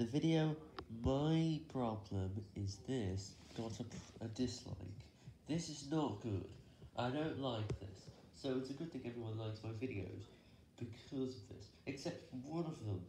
The video, my problem is this, got a, a dislike. This is not good. I don't like this. So it's a good thing everyone likes my videos, because of this. Except one of them.